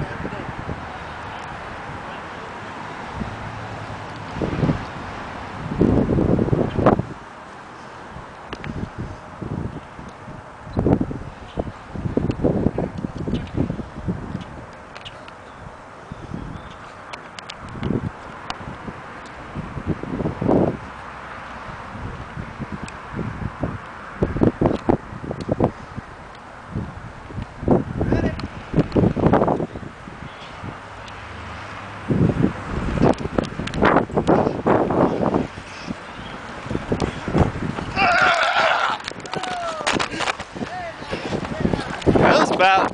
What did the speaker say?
That was about